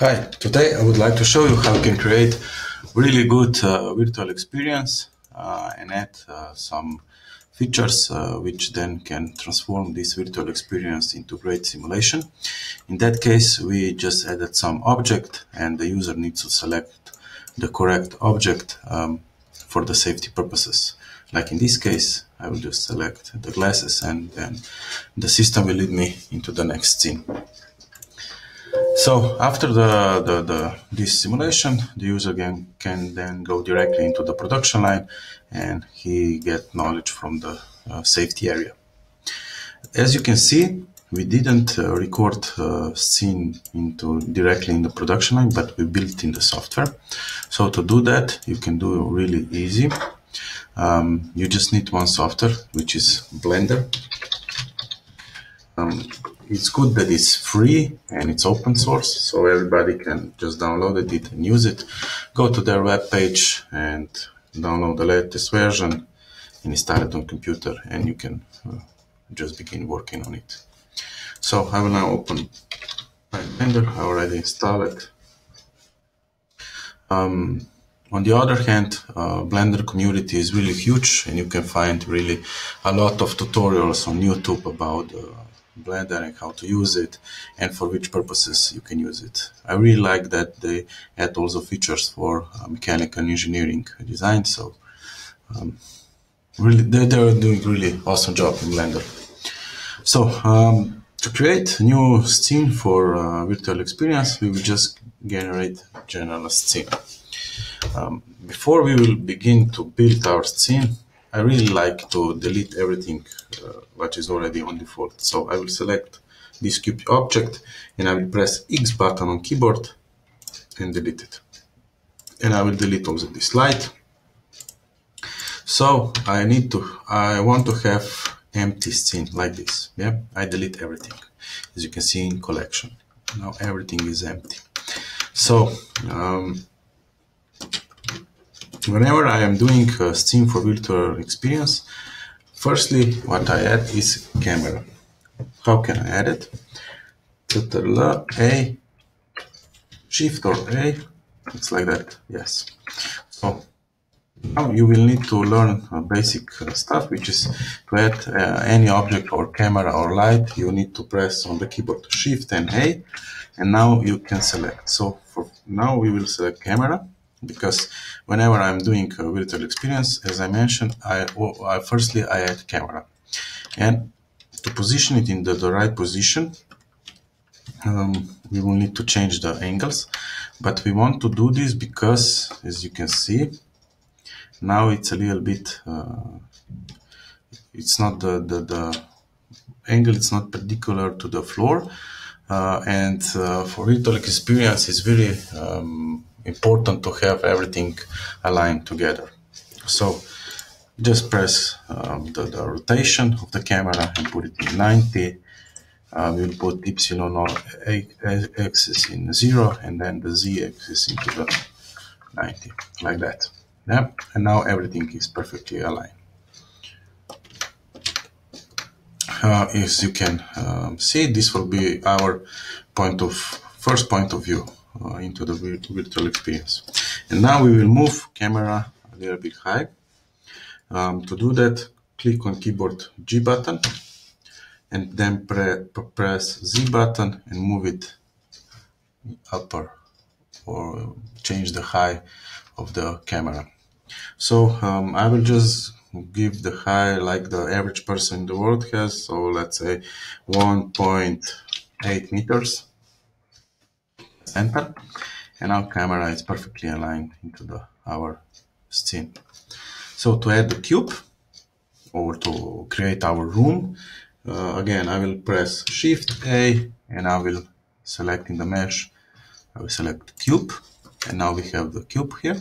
Hi, today I would like to show you how you can create really good uh, virtual experience uh, and add uh, some features uh, which then can transform this virtual experience into great simulation. In that case, we just added some object and the user needs to select the correct object um, for the safety purposes. Like in this case, I will just select the glasses and then the system will lead me into the next scene. So after the, the, the, this simulation, the user can, can then go directly into the production line and he get knowledge from the uh, safety area. As you can see, we didn't uh, record uh, scene into directly in the production line, but we built in the software. So to do that, you can do really easy. Um, you just need one software, which is Blender. Um, it's good that it's free and it's open source, so everybody can just download it and use it. Go to their web page and download the latest version and install it on computer, and you can uh, just begin working on it. So I will now open Blender. I already installed it. Um, on the other hand, uh, Blender community is really huge, and you can find really a lot of tutorials on YouTube about uh, Blender and how to use it and for which purposes you can use it. I really like that they add also features for uh, mechanical engineering design. So um, really, they, they're doing really awesome job in Blender. So um, to create a new scene for uh, virtual experience, we will just generate general scene. Um, before we will begin to build our scene, I really like to delete everything uh, is already on default. So I will select this cube object and I will press X button on keyboard and delete it. And I will delete also this light. So I need to, I want to have empty scene like this. Yeah, I delete everything as you can see in collection. Now everything is empty. So um, whenever I am doing a scene for virtual experience, firstly, what I add is camera. How can I add it? Ctrl A, Shift or A, it's like that, yes. So now you will need to learn basic uh, stuff, which is to add uh, any object or camera or light, you need to press on the keyboard Shift and A, and now you can select. So for now we will select camera because whenever I'm doing a virtual experience, as I mentioned, I, I firstly I add camera, and to position it in the, the right position, um, we will need to change the angles, but we want to do this because, as you can see, now it's a little bit, uh, it's not the, the, the angle, it's not perpendicular to the floor, uh, and uh, for virtual experience, it's very um, important to have everything aligned together. So just press um, the, the, rotation of the camera and put it in 90. Uh, we'll put epsilon or axis in 0 and then the z axis into the 90, like that. Yeah, and now everything is perfectly aligned. Uh, as you can um, see, this will be our point of first point of view into the virtual experience. And now we will move camera a little bit high. Um, to do that, click on keyboard G button and then pre press Z button and move it upper or change the high of the camera. So um, I will just give the high like the average person in the world has. So let's say 1.8 meters center and our camera is perfectly aligned into the our scene. So to add the cube or to create our room, uh, again I will press Shift A and I will select in the mesh, I will select cube and now we have the cube here.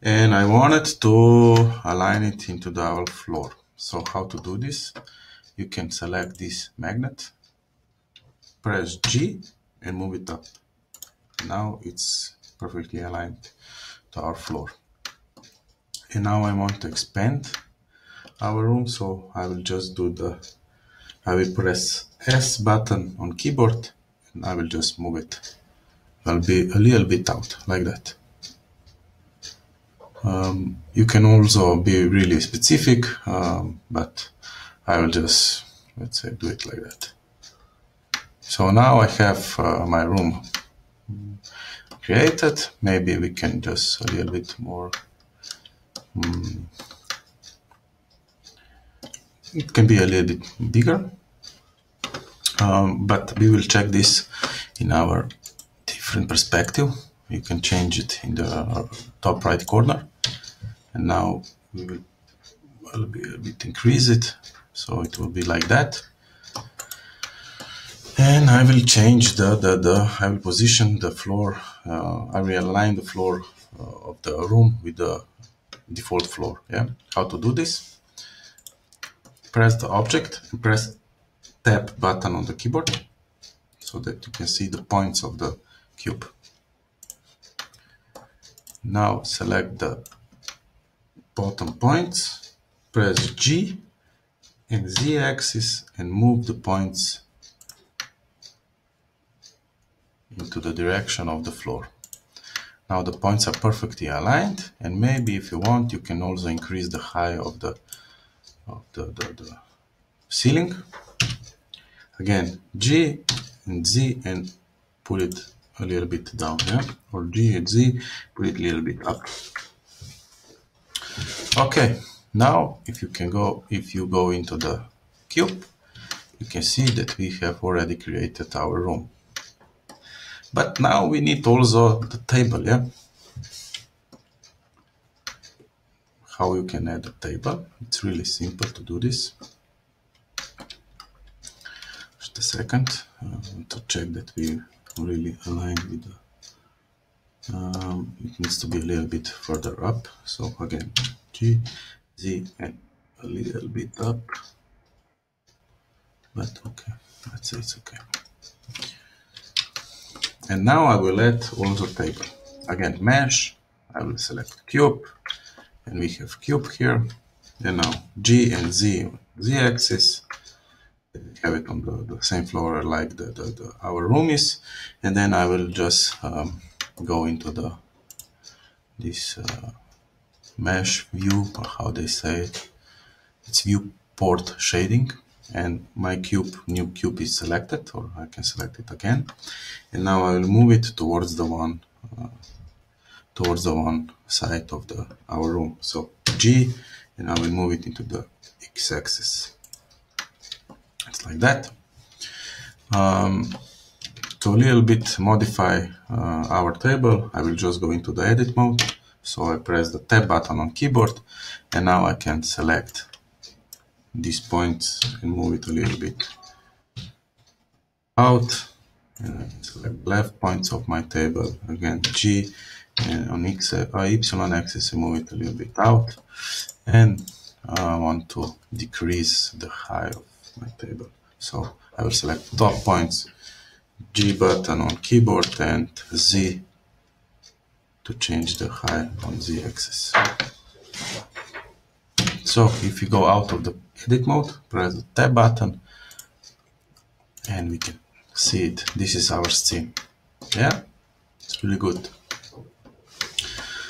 And I wanted to align it into the our floor. So how to do this? You can select this magnet, press G and move it up. Now it's perfectly aligned to our floor. And now I want to expand our room, so I will just do the, I will press S button on keyboard and I will just move it I'll be a little bit out like that. Um, you can also be really specific, um, but I will just, let's say, do it like that. So now I have uh, my room created. Maybe we can just a little bit more. Um, it can be a little bit bigger, um, but we will check this in our different perspective. You can change it in the top right corner. And now we will a a bit increase it. So it will be like that. And I will change the, the, the I will position the floor, uh, I will align the floor uh, of the room with the default floor. Yeah. How to do this? Press the object press tab button on the keyboard so that you can see the points of the cube. Now select the bottom points, press G and Z axis and move the points into the direction of the floor. Now the points are perfectly aligned and maybe if you want you can also increase the height of the of the, the, the ceiling. Again G and Z and pull it a little bit down, yeah? Or G and Z, pull it a little bit up. Okay, now if you can go, if you go into the cube, you can see that we have already created our room. But now we need also the table, yeah? How you can add a table? It's really simple to do this. Just a second, want to check that we really aligned with the um, it needs to be a little bit further up so again G Z and a little bit up but okay let's say it's okay and now I will add also table again mesh. I will select cube. And we have cube here. And now G and Z Z axis. Have it on the, the same floor like the, the, the, our room is. And then I will just um, go into the this uh, mesh view or how they say it. It's viewport shading and my cube new cube is selected or I can select it again and now I will move it towards the one uh, towards the one side of the our room so G and I will move it into the x-axis it's like that. Um, to a little bit modify uh, our table, I will just go into the edit mode. So I press the tab button on keyboard and now I can select these points and move it a little bit out. And I select left points of my table, again G and on X, uh, Y axis and move it a little bit out. And I want to decrease the height of my table. So I will select top points, G button on keyboard and Z to change the height on Z axis. So if you go out of the edit mode, press the tab button and we can see it. This is our scene. Yeah, it's really good.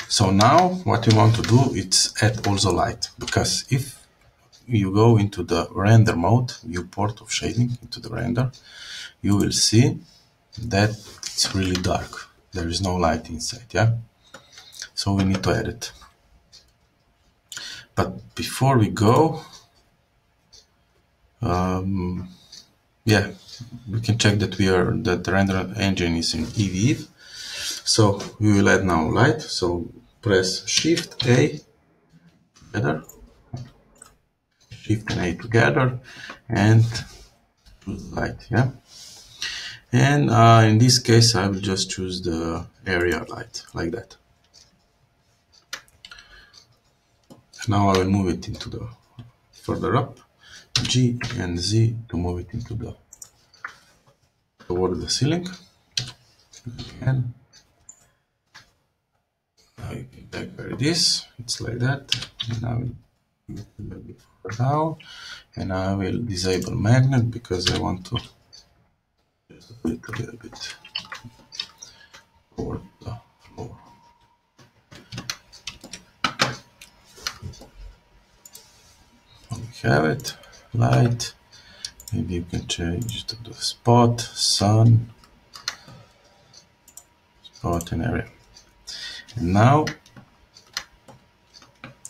So now what we want to do is add also light because if you go into the render mode, viewport of shading into the render, you will see that it's really dark. There is no light inside, yeah? So we need to add it. But before we go, um, yeah, we can check that we are that the render engine is in Eevee. So we will add now light. So press Shift A together shift and A together and light, yeah. And uh, in this case, I will just choose the area light like that. Now I will move it into the further up, G and Z to move it into the toward the ceiling. And now you can back where it is. It's like that. And move it and I will disable magnet because I want to just a little bit for the floor. We have it, light, maybe you can change to the spot, sun, spot and area. And now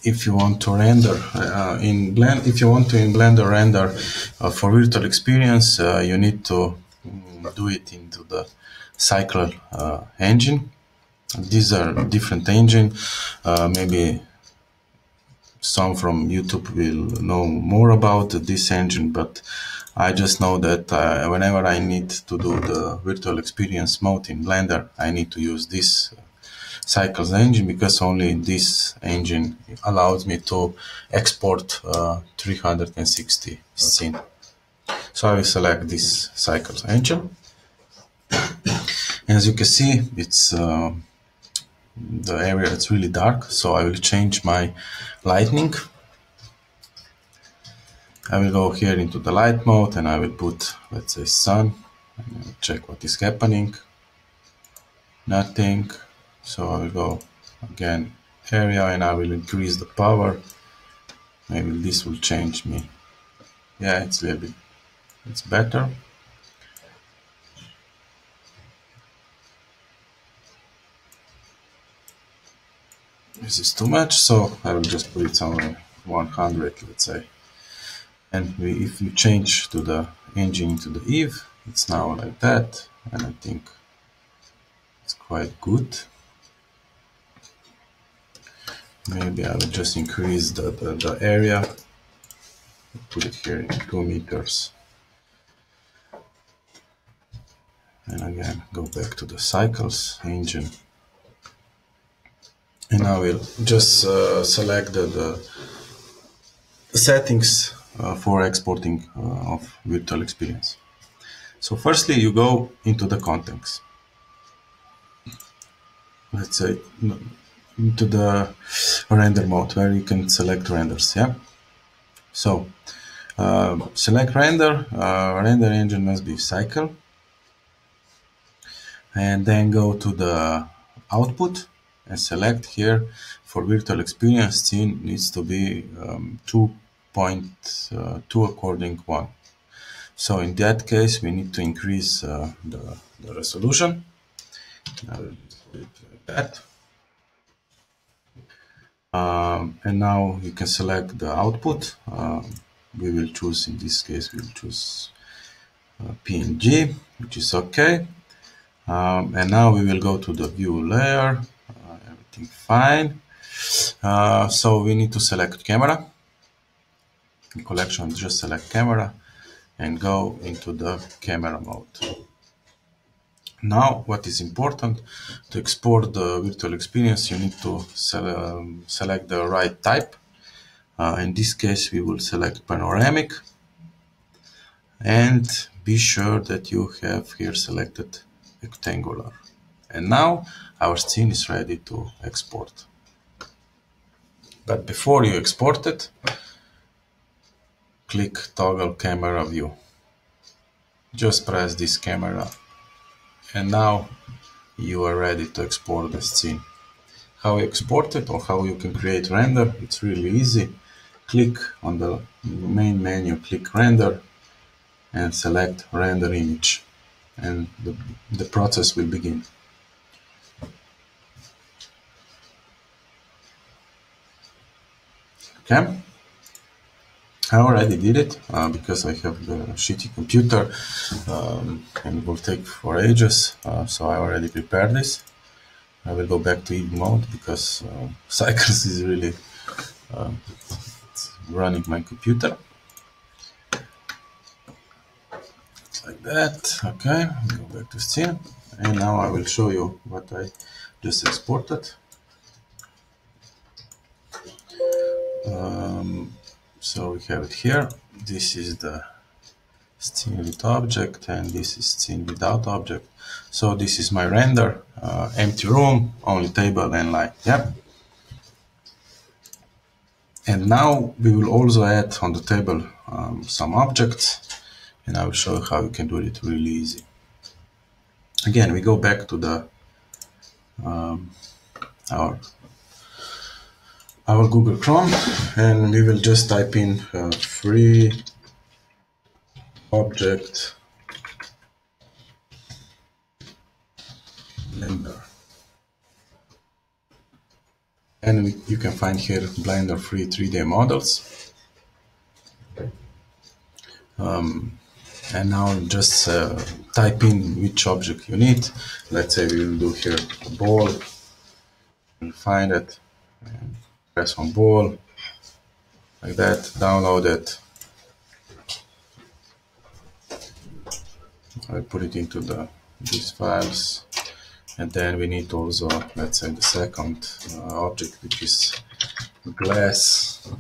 if you want to render uh, in blend if you want to in blender render uh, for virtual experience uh, you need to mm, do it into the cycle uh, engine these are different engine uh, maybe some from youtube will know more about this engine but i just know that uh, whenever i need to do the virtual experience mode in blender i need to use this cycles engine because only this engine allows me to export uh, 360 scene. So I will select this cycles engine. As you can see, it's uh, the area it's really dark, so I will change my lighting. I will go here into the light mode and I will put, let's say, sun. check what is happening. Nothing. So I will go again area and I will increase the power. Maybe this will change me. Yeah, it's a little bit, it's better. This is too much, so I will just put it somewhere 100, let's say. And we, if you change to the engine to the Eve, it's now like that, and I think it's quite good. Maybe I will just increase the, the, the area. Put it here in 2 meters. And again go back to the cycles engine and I will just uh, select the, the settings uh, for exporting uh, of virtual experience. So firstly you go into the context let's say into the render mode where you can select renders yeah? So uh, select render uh, render engine must be cycle. And then go to the output and select here for virtual experience scene needs to be um, 2.2 uh, according 1 so in that case we need to increase uh, the, the resolution that um, and now you can select the output. Um, we will choose, in this case, we'll choose uh, PNG, which is okay. Um, and now we will go to the view layer, uh, fine. Uh, so we need to select camera. In collection, just select camera and go into the camera mode. Now, what is important to export the virtual experience, you need to um, select the right type. Uh, in this case, we will select panoramic and be sure that you have here selected rectangular. And now our scene is ready to export. But before you export it, click toggle camera view. Just press this camera and now you are ready to export the scene. How you export it or how you can create render, it's really easy. Click on the main menu, click render and select render image and the, the process will begin. Okay. I already did it uh, because I have the shitty computer um, and it will take for ages. Uh, so I already prepared this. I will go back to Eve mode because uh, Cycles is really um, running my computer. like that. Okay, go back to scene. And now I will show you what I just exported. Um, so we have it here. This is the scene with object and this is scene without object. So this is my render, uh, empty room, only table and light, yeah? And now we will also add on the table um, some objects and I will show you how you can do it really easy. Again, we go back to the um, our our Google Chrome and we will just type in uh, free object Blender. And we, you can find here Blender free 3D models. Um, and now just uh, type in which object you need. Let's say we will do here a ball. We'll find it. Press on ball. Like that. Download it. I put it into the these files and then we need also let's say the second uh, object which is glass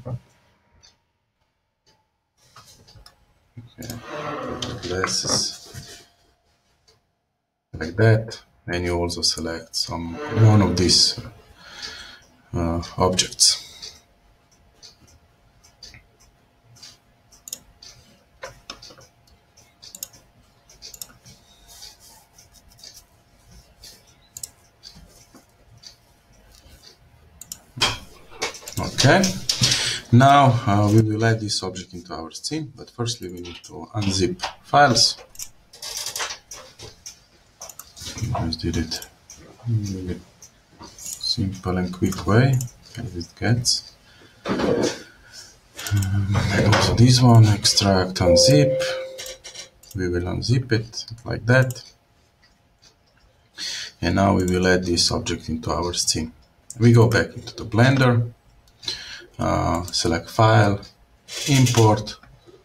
okay. glasses like that and you also select some one of these objects. Okay, now uh, we will add this object into our scene, but firstly we need to unzip files. Just did it simple and quick way as it gets. Um, also this one, extract, unzip. We will unzip it like that. And now we will add this object into our scene. We go back into the Blender uh, select file, import,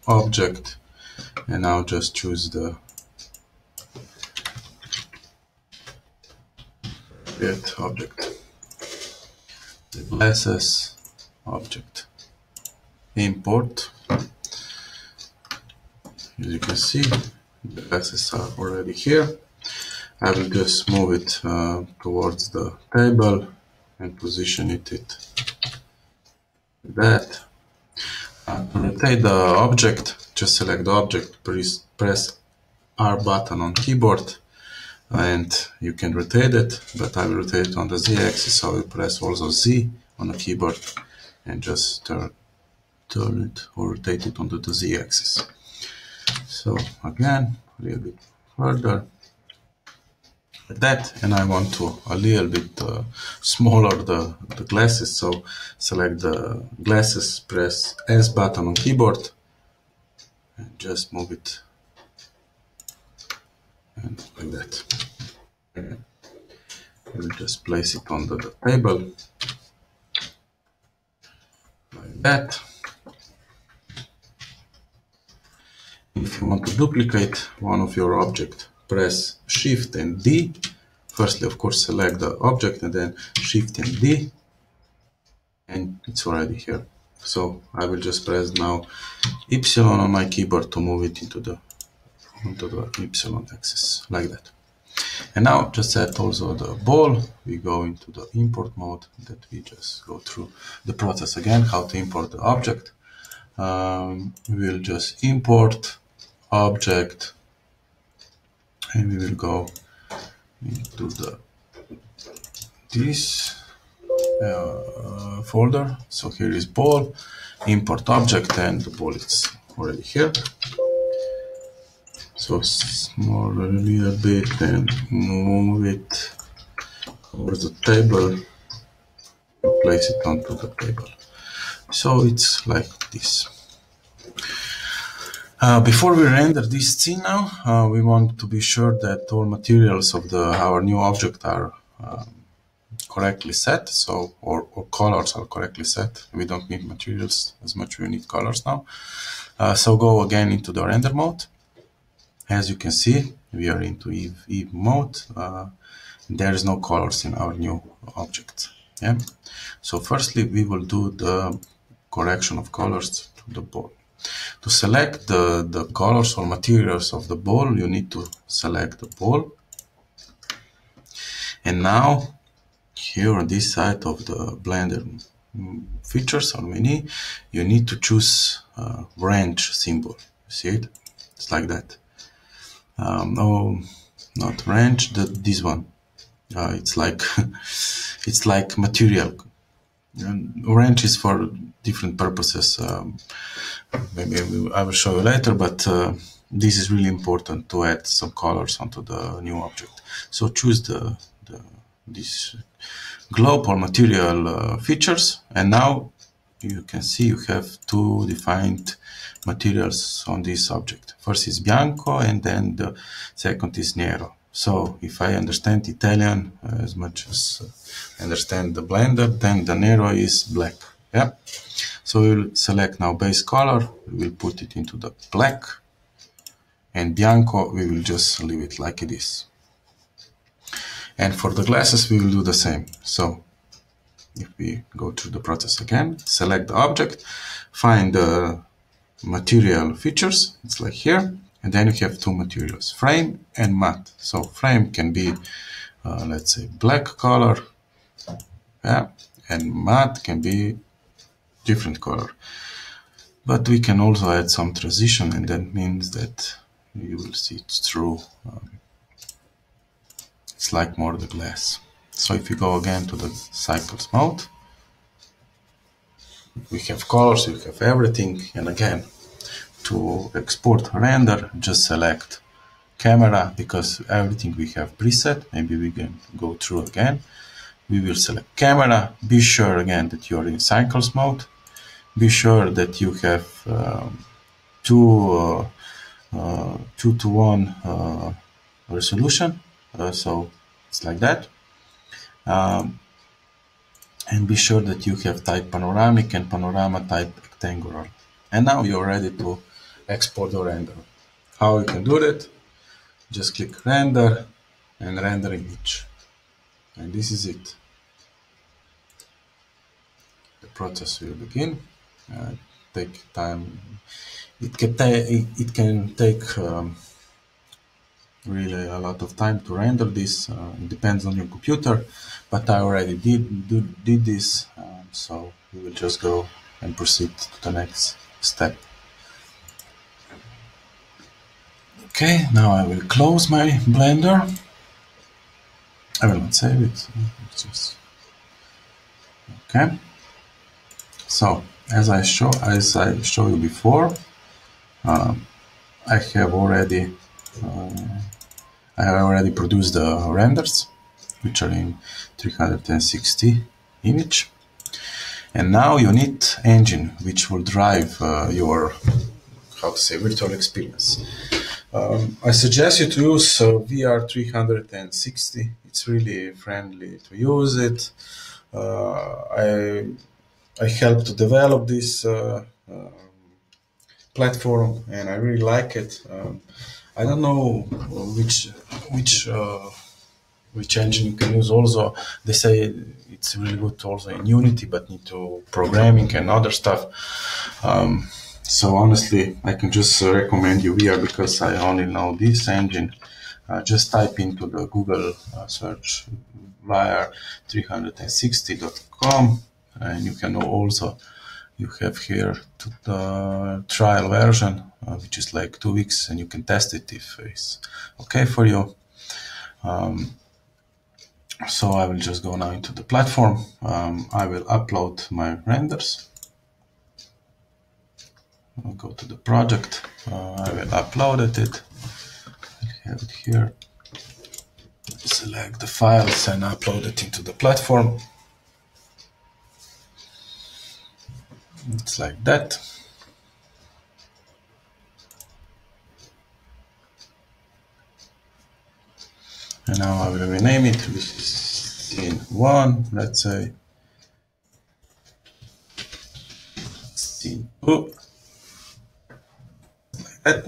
object, and now just choose the get object, the glasses object, import. As you can see, the glasses are already here. I will just move it uh, towards the table and position it, it that. Uh, to rotate the object, just select the object, press R button on keyboard and you can rotate it, but I will rotate it on the Z axis, so I will press also Z on the keyboard and just turn, turn it or rotate it onto the Z axis. So again, a little bit further, like that and I want to a little bit uh, smaller the, the glasses so select the glasses press S button on keyboard and just move it and like that okay. will just place it on the, the table like that if you want to duplicate one of your object press Shift and D. Firstly, of course, select the object and then Shift and D. And it's already here. So I will just press now Y on my keyboard to move it into the onto the Y axis, like that. And now just set also the ball. We go into the import mode that we just go through the process again, how to import the object. Um, we will just import object and we will go into the this uh, folder so here is ball import object and the ball is already here so smaller a little bit and move it over the table place it onto the table so it's like this uh, before we render this scene now, uh, we want to be sure that all materials of the our new object are um, correctly set, so or, or, colors are correctly set. We don't need materials as much we need colors now. Uh, so go again into the render mode. As you can see, we are into Eve, Eve mode. Uh, there is no colors in our new object. Yeah. So firstly, we will do the correction of colors to the ball. To select the, the colors or materials of the ball, you need to select the ball. And now, here on this side of the Blender features or menu, you need to choose uh, symbol. See it? It's like that. Um, no, not range, that this one. uh, it's like it's like material. And orange is for different purposes. Um, maybe I will show you later but uh, this is really important to add some colors onto the new object. So choose the, the this globe or material uh, features. And now you can see you have two defined materials on this object. First is bianco and then the second is nero. So if I understand Italian uh, as much as I understand the blender, then the nero is black. Yeah. So we'll select now base color. We will put it into the black and bianco, we will just leave it like it is. And for the glasses, we will do the same. So if we go through the process again, select the object, find the material features, it's like here, and then you have two materials, frame and matte. So frame can be, uh, let's say, black color, yeah, and matte can be different color. But we can also add some transition, and that means that you will see it through. Um, it's like more the glass. So if you go again to the cycles mode, we have colors, we have everything. And again, to export render, just select camera because everything we have preset. Maybe we can go through again. We will select camera. Be sure again that you're in cycles mode. Be sure that you have um, two, uh, uh, two to one uh, resolution. Uh, so it's like that um, and be sure that you have type panoramic and panorama type rectangular. And now you're ready to export or render. How you can do that? Just click render and render image. And this is it. The process will begin. Uh, take time. It can, it can take um, really a lot of time to render this. Uh, it depends on your computer, but I already did do, did this, um, so we will just go and proceed to the next step. Okay, now I will close my Blender. I will not save it. Just okay. So as I show as I show you before, um, I have already uh, I have already produced the renders, which are in 360 image. And now you need engine, which will drive uh, your, how to say, virtual experience. Um, I suggest you to use uh, Viar 360. It's really friendly to use it. Uh, I I helped to develop this uh, um, platform, and I really like it. Um, I don't know which which uh, which engine you can use. Also, they say it's really good also in Unity, but need to programming and other stuff. Um, so honestly, I can just recommend you Viar because I only know this engine. Uh, just type into the Google uh, search Viar360.com and you can also you have here the trial version uh, which is like two weeks and you can test it if it's okay for you. Um, so I will just go now into the platform. Um, I will upload my renders. I'll go to the project. Uh, I will upload it. I have it here. Select the files and upload it into the platform it's like that. And now I will rename it scene one. Let's say scene two. Like that.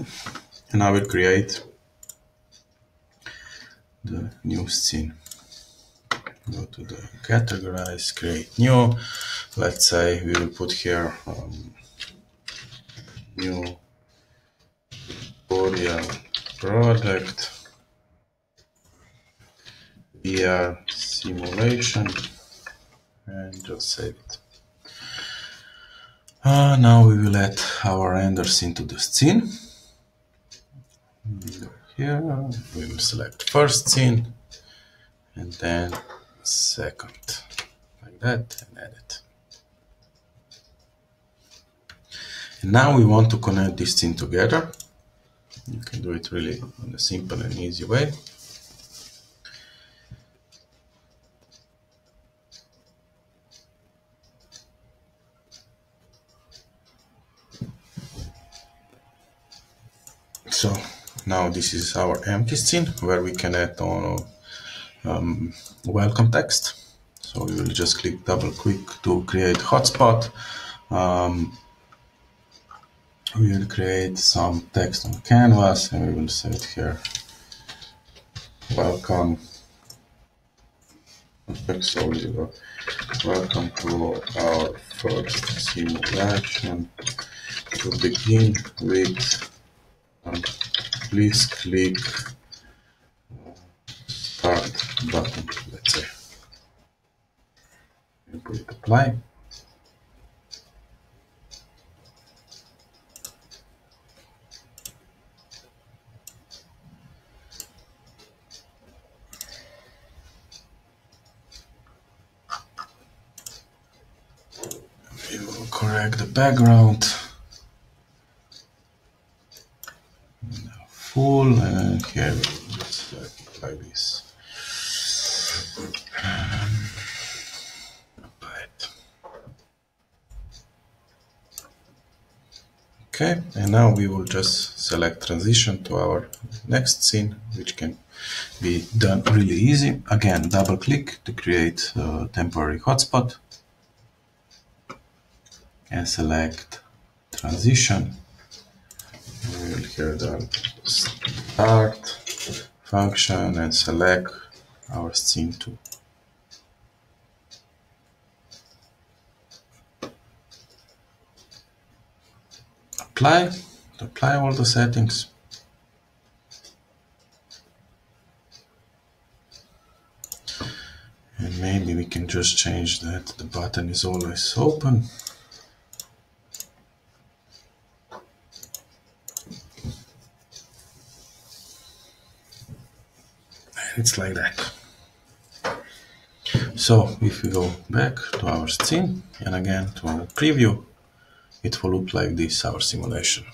And I will create the new scene go to the categorize create new. Let's say we will put here um, new tutorial product. VR simulation. And just save it. Uh, now we will add our renders into the scene. Here we will select first scene. And then second. Like that and edit and now we want to connect this thing together. You can do it really in a simple and easy way. So now this is our empty scene where we can add on um, welcome text. So we will just click double click to create hotspot. Um, we will create some text on canvas and we will set here welcome. Welcome to our first simulation. To begin with um, please click button let's say and put it apply we will correct the background. Full and here just like, like this Okay, and now we will just select transition to our next scene, which can be done really easy. Again, double click to create a temporary hotspot and select transition. We will here the start function and select our scene 2. Apply apply all the settings. And maybe we can just change that. The button is always open. It's like that. So if we go back to our scene and again to our preview it will look like this, our simulation.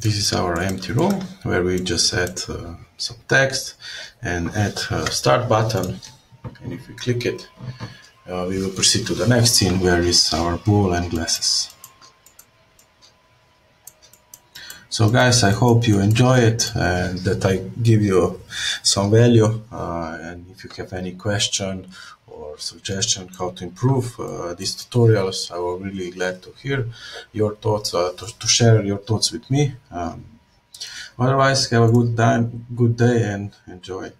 This is our empty room where we just add uh, some text and add a start button. And if we click it, uh, we will proceed to the next scene where is our ball and glasses. So guys, I hope you enjoy it and that I give you some value. Uh, and if you have any question or suggestion how to improve uh, these tutorials, I will really glad to hear your thoughts, uh, to, to, share your thoughts with me. Um, otherwise, have a good time, good day and enjoy.